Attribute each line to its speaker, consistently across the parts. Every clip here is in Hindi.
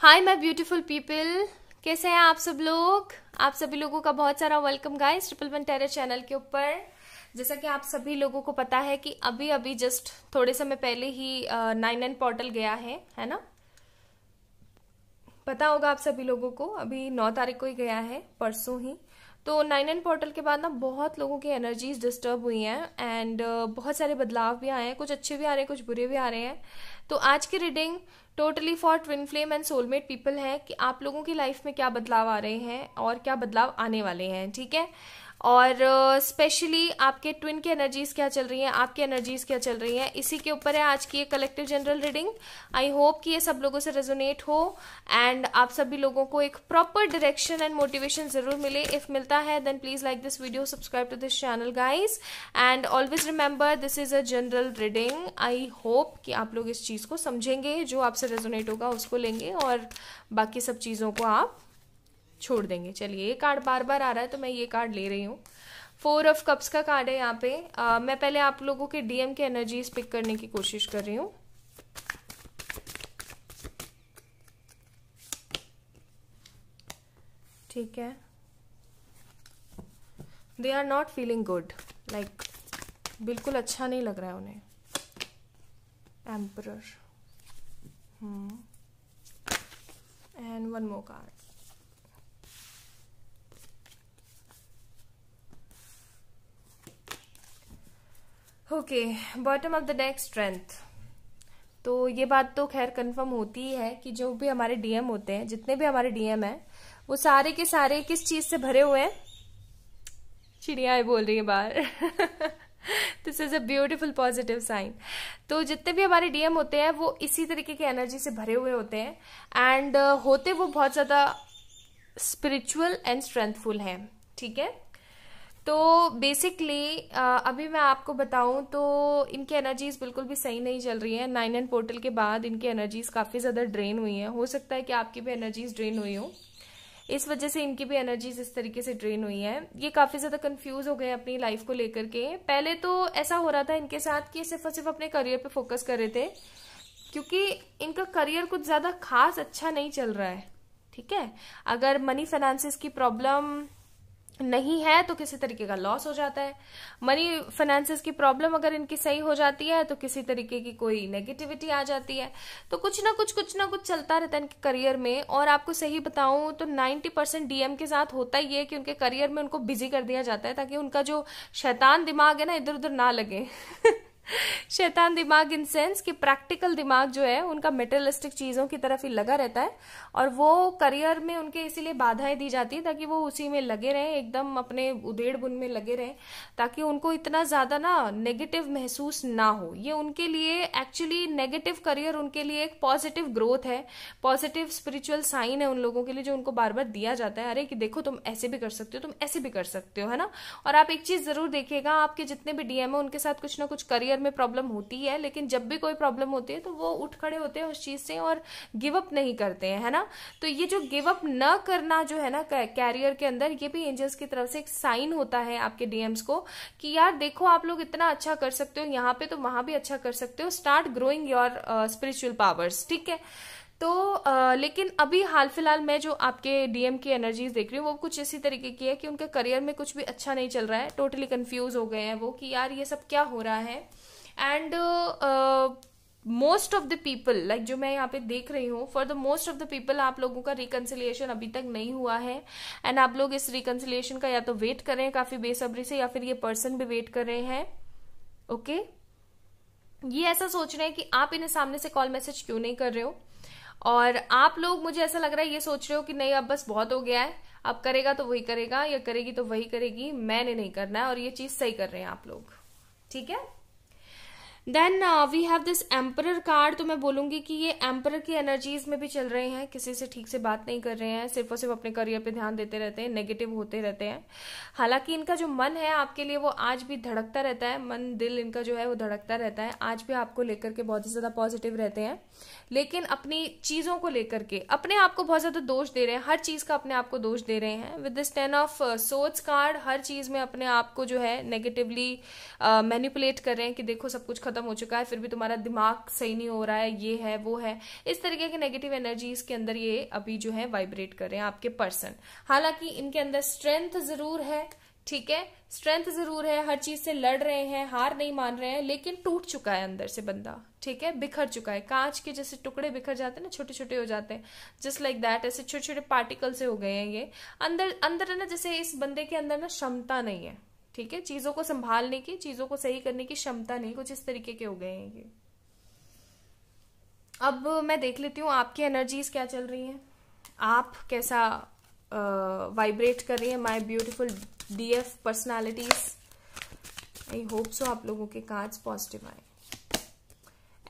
Speaker 1: हाय माय ब्यूटीफुल पीपल कैसे हैं आप सब लोग? आप सभी लोगों का बहुत सारा welcome guys triple one tarot channel के ऊपर। जैसा कि आप सभी लोगों को पता है कि अभी अभी जस्ट थोड़े समय पहले ही नाइन नाइन पोर्टल गया है है ना? पता होगा आप सभी लोगों को, अभी नौ तारीख को ही गया है, परसों ही। तो नाइन एन पोर्टल के बाद ना बहुत लोगों की एनर्जीज डिस्टर्ब हुई हैं एंड uh, बहुत सारे बदलाव भी आए हैं कुछ अच्छे भी आ रहे हैं कुछ बुरे भी आ रहे हैं। तो आज की reading totally for twin flame and soulmate people है कि आप लोगों की लाइफ में क्या बदलाव आ रहे हैं और क्या बदलाव आने वाले हैं ठीक है? और स्पेशली आपके ट्विन की एनर्जीज क्या चल रही हैं, आपकी एनर्जीज क्या चल रही हैं, इसी के ऊपर है आज की ये collective general reading I hope कि ये सब लोगों से रेजोनेट हो एंड आप सभी लोगों को एक प्रॉपर डायरेक्शन एंड मोटिवेशन ज़रूर मिले. इफ़ मिलता है then please like this video subscribe to this channel guys and always remember this is a general reading I hope कि आप लोग इस चीज़ को समझेंगे, जो आपसे रेजोनेट होगा, उसको लेंगे और बाकी सब चीज़ों को आप छोड़ देंगे। चलिए ये कार्ड बार बार आ रहा है तो मैं ये कार्ड ले रही हूँ। फोर ऑफ़ कप्स का कार्ड है यहाँ पे। आ, मैं पहले आप लोगों के डीएम के एनर्जीज पिक करने की कोशिश कर रही हूँ। ठीक है। They are not feeling good like बिल्कुल अच्छा नहीं लग रहा है उन्हें। Emperor and one more card okay bottom of the deck strength तो ये बात तो खैर कंफर्म होती ही है कि जो भी हमारे डीएम होते हैं जितने भी हमारे डीएम हैं वो सारे के सारे किस चीज़ से भरे हुए हैं? चिड़ियाएँ बोल रही है बाहर। This is a beautiful positive sign तो जितने भी हमारे डीएम होते हैं वो इसी तरीके की एनर्जी से भरे हुए होते हैं एंड uh, होते वो बहुत ज़्यादा स्पिरिचुअल एंड स्ट्रेंथफुल हैं ठीक है? तो बेसिकली अभी मैं आपको बताऊँ तो इनकी एनर्जीज बिल्कुल भी सही नहीं चल रही है। नाइन एंड पोर्टल के बाद इनकी एनर्जीज काफ़ी ज़्यादा ड्रेन हुई हैं। हो सकता है कि आपकी भी एनर्जीज ड्रेन हुई हो। इस वजह से इनकी भी एनर्जीज इस तरीके से ड्रेन हुई है। ये काफ़ी ज़्यादा कंफ्यूज हो गए अपनी लाइफ को लेकर के। पहले तो ऐसा हो रहा था इनके साथ कि सिर्फ़ और सिर्फ़ अपने करियर पे फोकस कर रहे थे, क्योंकि इनका करियर कुछ ज़्यादा खास अच्छा नहीं चल रहा है। ठीक है? अगर मनी फाइनेंसिस की प्रॉब्लम नहीं है तो किसी तरीके का लॉस हो जाता है। मनी फाइनेंसिस की प्रॉब्लम अगर इनकी सही हो जाती है तो किसी तरीके की कोई नेगेटिविटी आ जाती है। तो कुछ ना कुछ कुछ ना कुछ चलता रहता है इनके करियर में। और आपको सही बताऊँ तो 90 परसेंट डीएम के साथ होता ही है कि उनके करियर में उनको बिज़ी कर दिया जाता है, ताकि उनका जो शैतान दिमाग है ना इधर उधर ना लगे। शैतान दिमाग इन सेंस कि प्रैक्टिकल दिमाग जो है, उनका मेटेरियलिस्टिक चीज़ों की तरफ़ ही लगा रहता है और वो करियर में उनके इसीलिए बाधाएँ दी जाती है ताकि वो उसी में लगे रहें, एकदम अपने उदेड़ बुन में लगे रहें, ताकि उनको इतना ज़्यादा ना नेगेटिव महसूस ना हो। ये उनके लिए एक्चुअली नेगेटिव करियर उनके लिए एक पॉजिटिव ग्रोथ है पॉजिटिव स्पिरिचुअल साइन है उन लोगों के लिए जो उनको बार बार दिया जाता है, अरे कि देखो, तुम ऐसे भी कर सकते हो, तुम ऐसे भी कर सकते हो है ना? और आप एक चीज़ ज़रूर देखिएगा, आपके जितने भी डीएम है, उनके साथ कुछ ना कुछ करियर में प्रॉब्लम होती है, लेकिन जब भी कोई प्रॉब्लम होती है तो वो उठ खड़े होते हैं उस चीज़ से और गिव अप नहीं करते हैं, है ना? तो ये जो गिव अप न करना जो है ना कैरियर के अंदर, ये भी एंजल्स की तरफ़ से एक साइन होता है आपके डीएम्स को कि यार देखो, आप लोग इतना अच्छा कर सकते हो, यहाँ पे तो वहाँ भी अच्छा कर सकते हो start growing your spiritual powers ठीक है? तो आ, लेकिन अभी हाल फ़िलहाल मैं जो आपके डीएम की एनर्जीज देख रही हूँ वो कुछ इसी तरीके की है कि उनके करियर में कुछ भी अच्छा नहीं चल रहा है। टोटली कंफ्यूज हो गए हैं वो कि यार ये सब क्या हो रहा है। And most of the people like जो मैं यहाँ पे देख रही हूँ for the most of the people आप लोगों का रिकन्सिलियेशन अभी तक नहीं हुआ है। एंड आप लोग इस रिकन्सिलियेशन का या तो वेट कर रहे हैं काफ़ी बेसब्री से या फिर ये पर्सन भी वेट कर रहे हैं। Okay okay? ये ऐसा सोच रहे हैं कि आप इन्हें सामने से कॉल मैसेज क्यों नहीं कर रहे हो? और आप लोग, मुझे ऐसा लग रहा है, ये सोच रहे हो कि नहीं, अब बस बहुत हो गया है। अब करेगा तो वही करेगा, या करेगी तो वही करेगी। मैंने नहीं करना है और ये चीज़ सही कर रहे हैं आप लोग। ठीक है? Then we have this emperor card तो मैं बोलूँगी कि ये एम्पर की एनर्जीज में भी चल रहे हैं, किसी से ठीक से बात नहीं कर रहे हैं, सिर्फ़ और सिर्फ़ अपने करियर पे ध्यान देते रहते हैं नेगेटिव होते रहते हैं। हालाँकि इनका जो मन है आपके लिए, वो आज भी धड़कता रहता है, मन, दिल इनका जो है, वो धड़कता रहता है। आज भी आपको लेकर के बहुत ही ज़्यादा पॉजिटिव रहते हैं। लेकिन अपनी चीज़ों को लेकर के, अपने आप को बहुत ज़्यादा दोष दे रहे हैं, हर चीज़ का अपने आप को दोष दे रहे हैं। विद दिस टेन ऑफ़ सोच कार्ड हर चीज़ में अपने आप को जो है नेगेटिवली मैनिपुलेट कर रहे हैं कि देखो सब कुछ खत्म खत्म हो चुका है, फिर भी तुम्हारा दिमाग सही नहीं हो रहा है, ये है, वो है। इस तरीके के नेगेटिव एनर्जीज के अंदर ये अभी जो है वाइब्रेट कर रहे हैं आपके पर्सन हालाँकि इनके अंदर स्ट्रेंथ ज़रूर है, ठीक है? स्ट्रेंथ ज़रूर है, हर चीज़ से लड़ रहे हैं, हार नहीं मान रहे हैं, लेकिन टूट चुका है अंदर से बंदा, ठीक है? बिखर चुका है। कांच के जैसे टुकड़े बिखर जाते हैं ना छोटे छोटे हो जाते हैं। जस्ट लाइक दैट ऐसे छोटे छोटे पार्टिकल से हो गए हैं ये। अंदर अंदर है ना, जैसे इस बंदे के अंदर ना क्षमता नहीं है। ठीक है? चीज़ों को संभालने की चीज़ों को सही करने की क्षमता नहीं कुछ इस तरीके के हो गए हैं ये। अब मैं देख लेती हूँ आपकी एनर्जीज क्या चल रही हैं? आप कैसा वाइब्रेट कर रही है my beautiful D F personalities I hope so आप लोगों के कार्ड्स पॉजिटिव आए।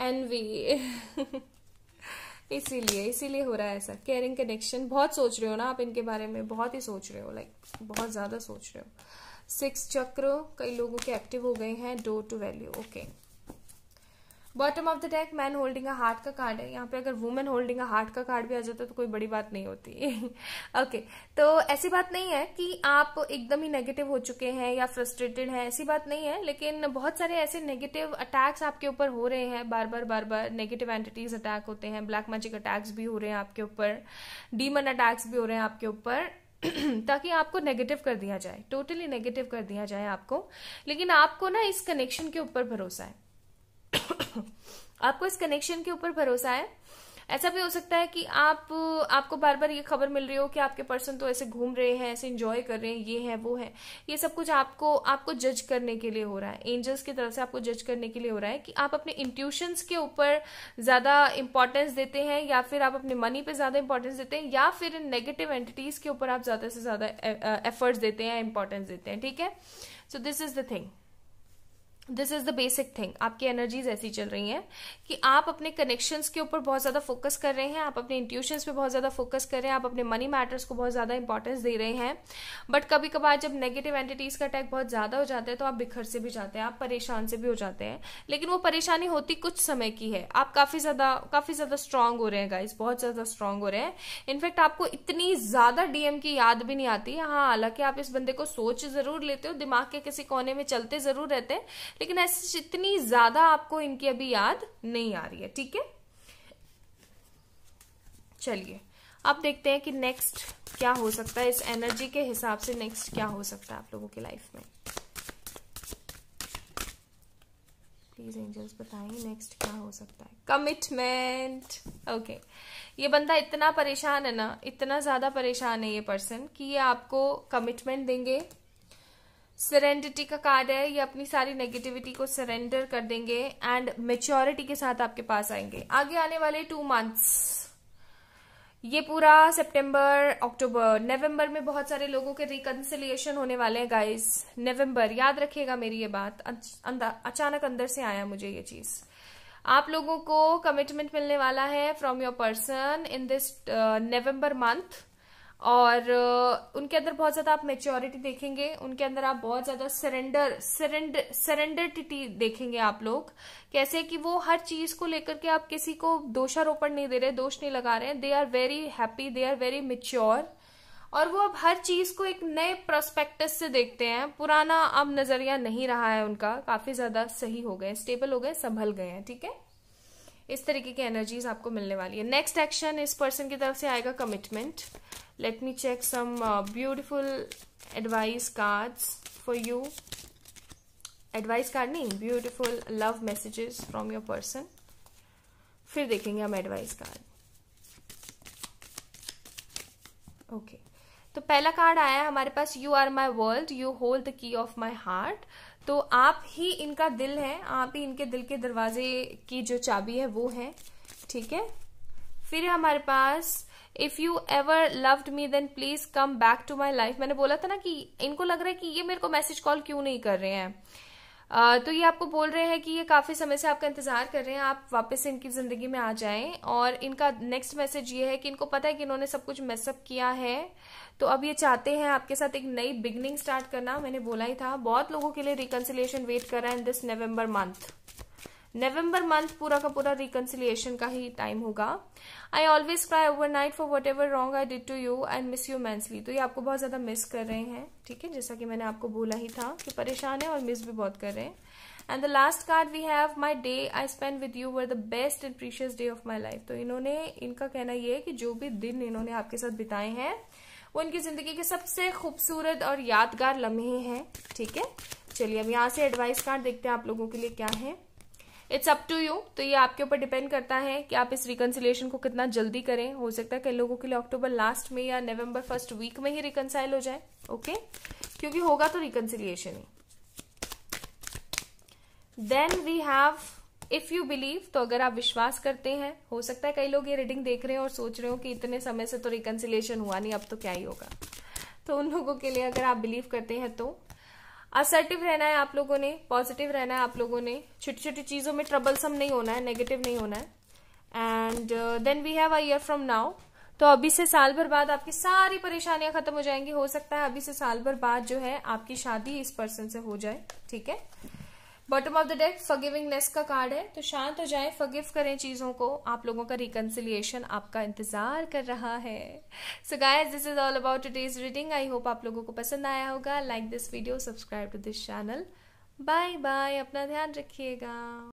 Speaker 1: एन वी इसीलिए इसीलिए हो रहा है ऐसा। केयरिंग कनेक्शन बहुत सोच रहे हो ना आप इनके बारे में? बहुत ही सोच रहे हो लाइक like, बहुत ज़्यादा सोच रहे हो। सिक्स चक्र कई लोगों के एक्टिव हो गए हैं door to value okay bottom of the deck man holding a heart का कार्ड है। यहाँ पे अगर वुमेन होल्डिंग अ हार्ट का कार्ड भी आ जाता है तो कोई बड़ी बात नहीं होती। ओके okay, तो ऐसी बात नहीं है कि आप एकदम ही नेगेटिव हो चुके हैं या फ्रस्ट्रेटेड हैं ऐसी बात नहीं है लेकिन बहुत सारे ऐसे नेगेटिव अटैक्स आपके ऊपर हो रहे हैं। बार बार बार बार नेगेटिव एंटिटीज अटैक होते हैं ब्लैक मैजिक अटैक्स भी हो रहे हैं आपके ऊपर डीमन अटैक्स भी हो रहे हैं आपके ऊपर। ताकि आपको नेगेटिव कर दिया जाए टोटली नेगेटिव कर दिया जाए आपको। लेकिन आपको ना इस कनेक्शन के ऊपर भरोसा है। आपको इस कनेक्शन के ऊपर भरोसा है ऐसा भी हो सकता है कि आप, आपको बार बार ये खबर मिल रही हो कि आपके पर्सन तो ऐसे घूम रहे हैं, ऐसे इंजॉय कर रहे हैं, ये है, वो है। ये सब कुछ आपको आपको जज करने के लिए हो रहा है। एंजल्स की तरफ़ से आपको जज करने के लिए हो रहा है कि आप अपने इंट्यूशंस के ऊपर ज़्यादा इंपॉर्टेंस देते हैं या फिर आप अपने मनी पे ज़्यादा इंपॉर्टेंस देते हैं या फिर इन नेगेटिव एंटिटीज के ऊपर आप ज़्यादा से ज़्यादा एफर्ट्स देते हैं इंपॉर्टेंस देते हैं, ठीक है? So this is the thing this is the basic thing आपकी एनर्जीज ऐसी चल रही हैं कि आप अपने कनेक्शंस के ऊपर बहुत ज़्यादा फोकस कर रहे हैं, आप अपने इंट्यूशंस पे बहुत ज़्यादा फोकस कर रहे हैं, आप अपने मनी मैटर्स को बहुत ज़्यादा इंपॉर्टेंस दे रहे हैं। बट कभी कभार जब नेगेटिव एंटिटीज का अटैक बहुत ज़्यादा हो जाता है तो आप बिखर से भी जाते हैं, आप परेशान से भी हो जाते हैं। लेकिन वो परेशानी होती कुछ समय की है। आप काफ़ी ज़्यादा काफ़ी ज़्यादा स्ट्रांग हो रहे हैं गाइस बहुत ज़्यादा स्ट्रांग हो रहे हैं। इनफैक्ट आपको इतनी ज़्यादा डीएम की याद भी नहीं आती। हाँ हालाँकि आप इस बंदे को सोच ज़रूर लेते हो, दिमाग के किसी कोने में चलते ज़रूर रहते हैं लेकिन ऐसे इतनी ज़्यादा आपको इनकी अभी याद नहीं आ रही है, ठीक है? चलिए, अब देखते हैं कि नेक्स्ट क्या हो सकता है। इस एनर्जी के हिसाब से नेक्स्ट क्या हो सकता है आप लोगों की लाइफ में? प्लीज़ एंजल्स बताएँ नेक्स्ट क्या हो सकता है? कमिटमेंट ओके ये बंदा इतना परेशान है ना, इतना ज़्यादा परेशान है ये पर्सन कि ये आपको कमिटमेंट देंगे सरेंडिटी का कार्ड है, ये अपनी सारी नेगेटिविटी को सरेंडर कर देंगे एंड मेच्योरिटी के साथ आपके पास आएँगे। आगे आने वाले टू मंथ्स ये पूरा सितंबर अक्टूबर नवंबर में बहुत सारे लोगों के रिकन्सिलिएशन होने वाले हैं गाइस नवंबर याद रखिएगा मेरी ये बात। अचानक अंदर से आया मुझे ये चीज़। आप लोगों को कमिटमेंट मिलने वाला है from your person in this November month और उनके अंदर बहुत ज़्यादा आप मेच्योरिटी देखेंगे, उनके अंदर आप बहुत ज़्यादा सरेंडर सरेंडर सरेंडरिटी देखेंगे आप लोग। कैसे कि वो हर चीज़ को लेकर के आप किसी को दोषारोपण नहीं दे रहे, दोष नहीं लगा रहे हैं। They are very happy they are very mature और वो अब हर चीज़ को एक नए प्रोस्पेक्टस से देखते हैं। पुराना अब नज़रिया नहीं रहा है उनका। काफ़ी ज़्यादा सही हो गए स्टेबल हो गए, संभल गए हैं, ठीक है? इस तरीके की एनर्जीज आपको मिलने वाली है। नेक्स्ट एक्शन इस पर्सन की तरफ़ से आएगा commitment let me check some beautiful advice cards for you advice card नहीं beautiful love messages from your person फिर देखेंगे हम एडवाइस कार्ड ओके. तो पहला कार्ड आया है हमारे पास you are my world you hold the key of my heart तो आप ही इनका दिल है, आप ही इनके दिल के दरवाजे की जो चाबी है वो है, ठीक है? फिर हमारे पास if you ever loved me then please come back to my life मैंने बोला था ना कि इनको लग रहा है कि ये मेरे को मैसेज कॉल क्यों नहीं कर रहे हैं? तो ये आपको बोल रहे हैं कि ये काफ़ी समय से आपका इंतज़ार कर रहे हैं, आप वापस इनकी ज़िंदगी में आ जाएँ और इनका नेक्स्ट मैसेज ये है कि इनको पता है कि इन्होंने सब कुछ मेसअप किया है। तो अब ये चाहते हैं आपके साथ एक नई बिगनिंग स्टार्ट करना, मैंने बोला ही था, बहुत लोगों के लिए रिकन्सिलेशन वेट कर रहा है in this November month November month पूरा का पूरा रिकन्सिलिएशन का ही टाइम होगा। I always cry overnight for whatever wrong I did to you and miss you immensely तो ये आपको बहुत ज़्यादा मिस कर रहे हैं, ठीक है? जैसा कि मैंने आपको बोला ही था कि परेशान है और मिस भी बहुत कर रहे हैं। And the last card we have my day I spend with you were the best and precious day of my life तो इन्होंने, इनका कहना यह है कि जो भी दिन इन्होंने आपके साथ बिताए हैं, वो इनकी ज़िंदगी के सबसे खूबसूरत और यादगार लम्हे हैं, ठीक है? चलिए, अब यहाँ से एडवाइस कार्ड देखते हैं आप लोगों के लिए क्या है। इट्स अप टू यू तो ये आपके ऊपर डिपेंड करता है कि आप इस रिकन्सिलेशन को कितना जल्दी करें। हो सकता है कई लोगों के लिए अक्टूबर लास्ट में या नवंबर फ़र्स्ट वीक में ही रिकनसाइल हो जाए। ओके क्योंकि होगा तो reconciliation he. Then we have if you believe तो अगर आप विश्वास करते हैं, हो सकता है कई लोग ये रीडिंग देख रहे हैं और सोच रहे हो कि इतने समय से तो रिकन्सिलेशन हुआ नहीं, अब तो क्या ही होगा। तो उन लोगों के लिए अगर आप बिलीव करते हैं तो असर्टिव रहना है आप लोगों ने पॉजिटिव रहना है आप लोगों ने। छोटी छोटी चीज़ों में ट्रबलसम नहीं होना है नेगेटिव नहीं होना है। And then we have a year from now तो अभी से साल भर बाद आपकी सारी परेशानियाँ खत्म हो जाएँगी। हो सकता है अभी से साल भर बाद जो है आपकी शादी इस पर्सन से हो जाए, ठीक है? Bottom of the deck forgivingness का कार्ड है। तो शांत हो जाए फॉरगिव करें चीज़ों को। आप लोगों का रिकन्सिलिएशन आपका इंतज़ार कर रहा है। So guys this is all about today's reading I hope आप लोगों को पसंद आया होगा। Like this video subscribe to this channel bye bye अपना ध्यान रखिएगा।